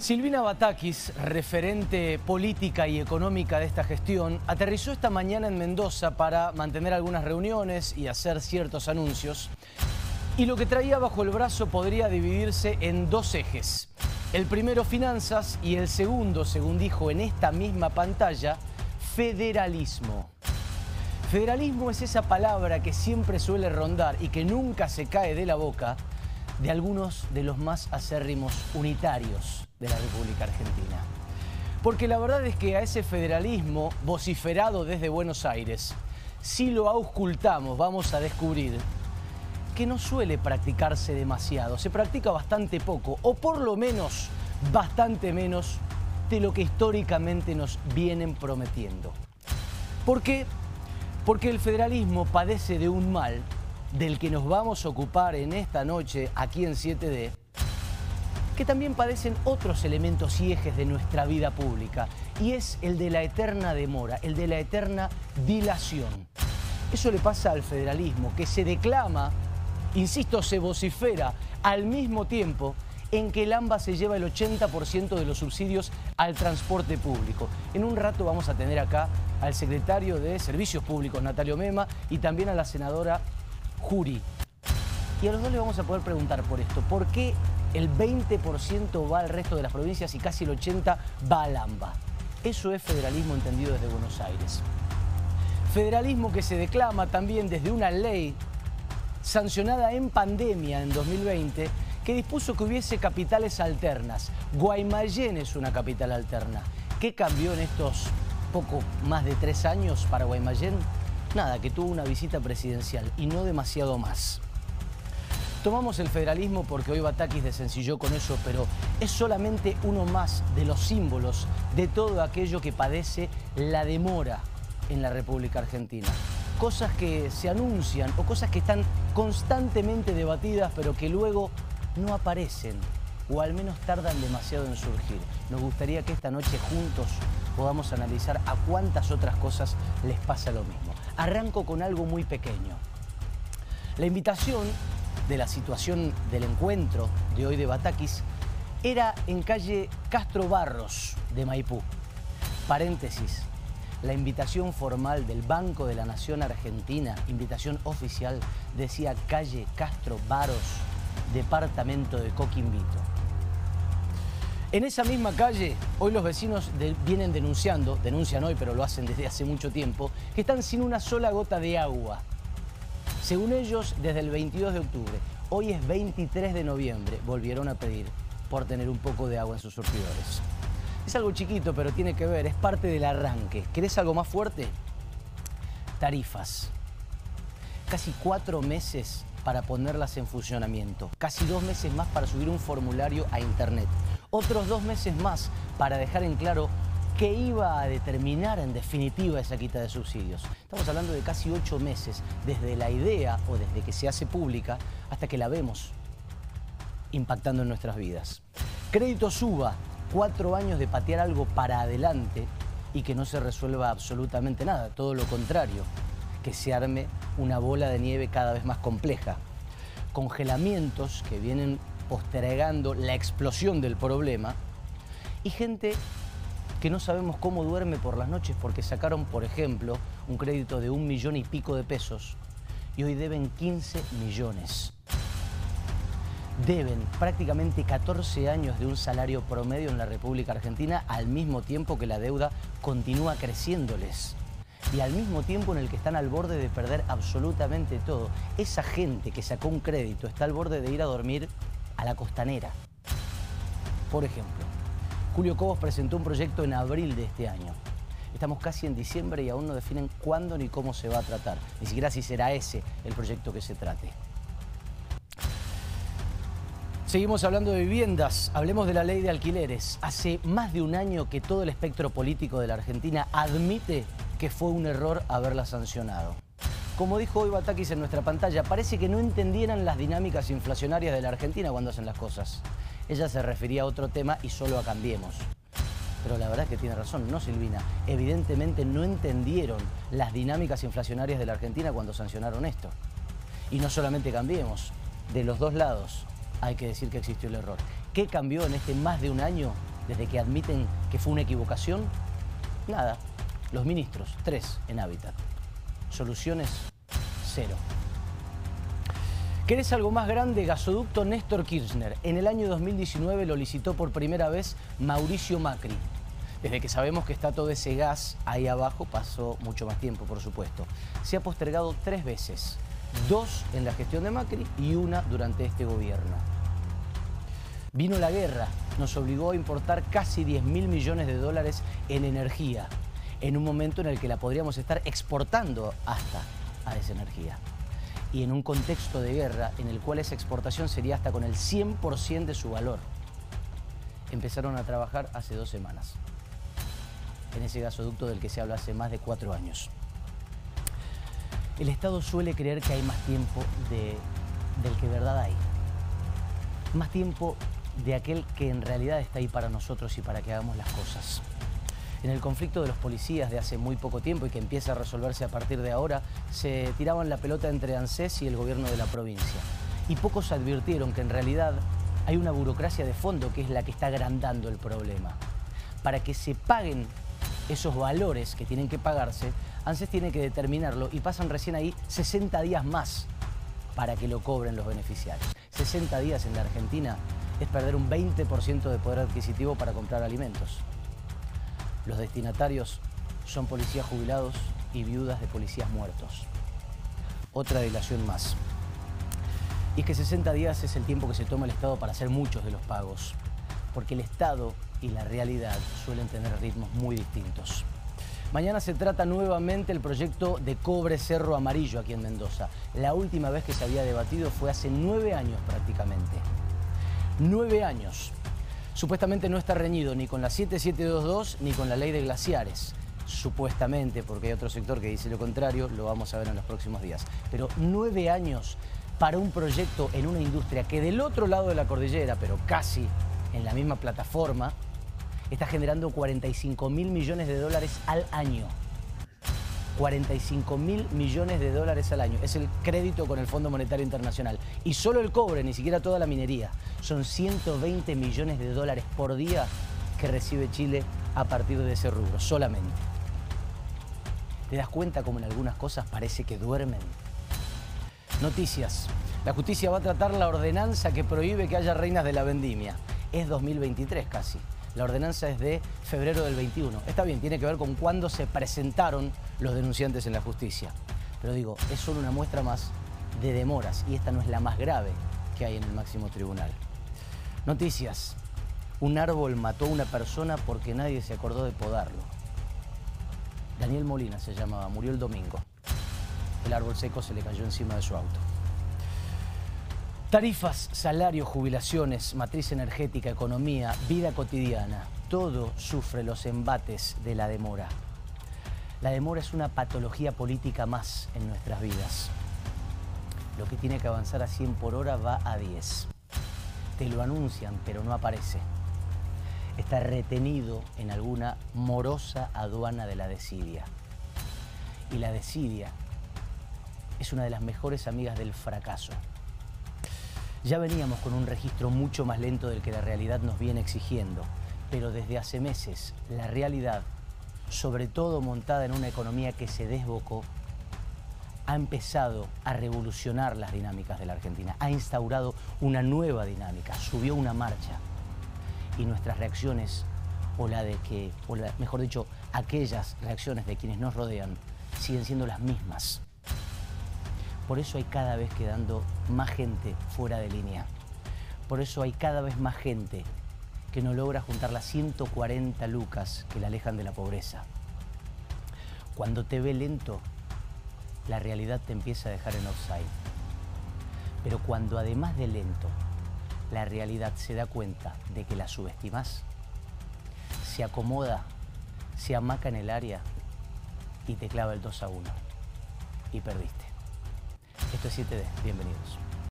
Silvina Batakis, referente política y económica de esta gestión, aterrizó esta mañana en Mendoza para mantener algunas reuniones y hacer ciertos anuncios. Y lo que traía bajo el brazo podría dividirse en dos ejes. El primero, finanzas, y el segundo, según dijo en esta misma pantalla, federalismo. Federalismo es esa palabra que siempre suele rondar y que nunca se cae de la boca de algunos de los más acérrimos unitarios de la República Argentina. Porque la verdad es que a ese federalismo vociferado desde Buenos Aires, si lo auscultamos, vamos a descubrir que no suele practicarse demasiado, se practica bastante poco, o por lo menos bastante menos de lo que históricamente nos vienen prometiendo. ¿Por qué? Porque el federalismo padece de un mal del que nos vamos a ocupar en esta noche aquí en 7D, que también padecen otros elementos y ejes de nuestra vida pública, y es el de la eterna demora, el de la eterna dilación. Eso le pasa al federalismo, que se declama, insisto, se vocifera al mismo tiempo en que el AMBA se lleva el 80% de los subsidios al transporte público. En un rato vamos a tener acá al secretario de Servicios Públicos, Natalio Mema, y también a la senadora Jury. Y a los dos le vamos a poder preguntar por esto. ¿Por qué el 20% va al resto de las provincias y casi el 80% va al AMBA? Eso es federalismo entendido desde Buenos Aires. Federalismo que se declama también desde una ley sancionada en pandemia en 2020 que dispuso que hubiese capitales alternas. Guaymallén es una capital alterna. ¿Qué cambió en estos poco más de tres años para Guaymallén? Nada, que tuvo una visita presidencial y no demasiado más. Tomamos el federalismo porque hoy Batakis desencilló con eso, pero es solamente uno más de los símbolos de todo aquello que padece la demora en la República Argentina. Cosas que se anuncian o cosas que están constantemente debatidas, pero que luego no aparecen o al menos tardan demasiado en surgir. Nos gustaría que esta noche juntos podamos analizar a cuántas otras cosas les pasa lo mismo. Arranco con algo muy pequeño. La invitación de la situación del encuentro de hoy de Batakis era en calle Castro Barros de Maipú. Paréntesis, la invitación formal del Banco de la Nación Argentina, invitación oficial, decía calle Castro Barros, departamento de Coquimbito. En esa misma calle, hoy los vecinos vienen denunciando, denuncian hoy, pero lo hacen desde hace mucho tiempo, que están sin una sola gota de agua. Según ellos, desde el 22 de octubre. Hoy es 23 de noviembre, volvieron a pedir por tener un poco de agua en sus surtidores. Es algo chiquito, pero tiene que ver, es parte del arranque. ¿Querés algo más fuerte? Tarifas. Casi cuatro meses para ponerlas en funcionamiento. Casi dos meses más para subir un formulario a internet otros dos meses más para dejar en claro qué iba a determinar en definitiva esa quita de subsidios. Estamos hablando de casi ocho meses, desde la idea o desde que se hace pública hasta que la vemos impactando en nuestras vidas. Crédito suba, cuatro años de patear algo para adelante y que no se resuelva absolutamente nada, todo lo contrario, que se arme una bola de nieve cada vez más compleja. Congelamientos que vienen postergando la explosión del problema, y gente que no sabemos cómo duerme por las noches porque sacaron, por ejemplo, un crédito de un millón y pico de pesos y hoy deben 15 millones. Deben prácticamente 14 años de un salario promedio en la República Argentina al mismo tiempo que la deuda continúa creciéndoles y al mismo tiempo en el que están al borde de perder absolutamente todo. Esa gente que sacó un crédito está al borde de ir a dormir a la costanera. Por ejemplo, Julio Cobos presentó un proyecto en abril de este año. Estamos casi en diciembre y aún no definen cuándo ni cómo se va a tratar, ni siquiera si será ese el proyecto que se trate. Seguimos hablando de viviendas, hablemos de la ley de alquileres. Hace más de un año que todo el espectro político de la Argentina admite que fue un error haberla sancionado. Como dijo hoy Batakis en nuestra pantalla, parece que no entendieran las dinámicas inflacionarias de la Argentina cuando hacen las cosas. Ella se refería a otro tema y solo a Cambiemos. Pero la verdad es que tiene razón, ¿no, Silvina? Evidentemente no entendieron las dinámicas inflacionarias de la Argentina cuando sancionaron esto. Y no solamente Cambiemos, de los dos lados hay que decir que existió el error. ¿Qué cambió en este más de un año desde que admiten que fue una equivocación? Nada. Los ministros, tres en hábitat. Soluciones, cero. ¿Querés algo más grande? Gasoducto Néstor Kirchner. En el año 2019 lo licitó por primera vez Mauricio Macri. Desde que sabemos que está todo ese gas ahí abajo, pasó mucho más tiempo, por supuesto. Se ha postergado tres veces, dos en la gestión de Macri y una durante este gobierno. Vino la guerra, nos obligó a importar casi 10 mil millones de dólares en energía, en un momento en el que la podríamos estar exportando hasta a esa energía y en un contexto de guerra en el cual esa exportación sería hasta con el 100% de su valor. Empezaron a trabajar hace dos semanas, en ese gasoducto del que se habla hace más de cuatro años. El Estado suele creer que hay más tiempo de, del que verdad hay. Más tiempo de aquel que en realidad está ahí para nosotros y para que hagamos las cosas en el conflicto de los policías de hace muy poco tiempo y que empieza a resolverse a partir de ahora, se tiraban la pelota entre ANSES y el gobierno de la provincia. Y pocos advirtieron que en realidad hay una burocracia de fondo que es la que está agrandando el problema. Para que se paguen esos valores que tienen que pagarse, ANSES tiene que determinarlo y pasan recién ahí 60 días más para que lo cobren los beneficiarios. 60 días en la Argentina es perder un 20% de poder adquisitivo para comprar alimentos. Los destinatarios son policías jubilados y viudas de policías muertos. Otra dilación más. Y es que 60 días es el tiempo que se toma el Estado para hacer muchos de los pagos, porque el Estado y la realidad suelen tener ritmos muy distintos. Mañana se trata nuevamente el proyecto de Cobre Cerro Amarillo aquí en Mendoza. La última vez que se había debatido fue hace nueve años prácticamente. Nueve años. Supuestamente no está reñido ni con la 7722 ni con la ley de glaciares. Supuestamente, porque hay otro sector que dice lo contrario, lo vamos a ver en los próximos días. Pero nueve años para un proyecto en una industria que del otro lado de la cordillera, pero casi en la misma plataforma, está generando 45 mil millones de dólares al año. 45 mil millones de dólares al año. Es el crédito con el Fondo Monetario Internacional. Y solo el cobre, ni siquiera toda la minería. Son 120 millones de dólares por día que recibe Chile a partir de ese rubro, solamente. ¿Te das cuenta cómo en algunas cosas parece que duermen? Noticias. La justicia va a tratar la ordenanza que prohíbe que haya reinas de la vendimia. Es 2023 casi. La ordenanza es de febrero del 21. Está bien, tiene que ver con cuándo se presentaron los denunciantes en la justicia. Pero digo, es solo una muestra más de demoras y esta no es la más grave que hay en el máximo tribunal. Noticias. Un árbol mató a una persona porque nadie se acordó de podarlo. Daniel Molina se llamaba, murió el domingo. El árbol seco se le cayó encima de su auto. Tarifas, salarios, jubilaciones, matriz energética, economía, vida cotidiana, todo sufre los embates de la demora. La demora es una patología política más en nuestras vidas. Lo que tiene que avanzar a 100 por hora va a 10. Te lo anuncian, pero no aparece. Está retenido en alguna morosa aduana de la desidia. Y la desidia es una de las mejores amigas del fracaso. Ya veníamos con un registro mucho más lento del que la realidad nos viene exigiendo, pero desde hace meses la realidad, sobre todo montada en una economía que se desbocó, ha empezado a revolucionar las dinámicas de la Argentina, ha instaurado una nueva dinámica, subió una marcha y nuestras reacciones, o la de que, o mejor dicho, aquellas reacciones de quienes nos rodean, siguen siendo las mismas. Por eso hay cada vez quedando más gente fuera de línea. Por eso hay cada vez más gente que no logra juntar las 140 lucas que la alejan de la pobreza. Cuando te ve lento, la realidad te empieza a dejar en offside. Pero cuando además de lento, la realidad se da cuenta de que la subestimas, se acomoda, se amaca en el área y te clava el 2 a 1. Y perdiste. Esto es 7D, bienvenidos.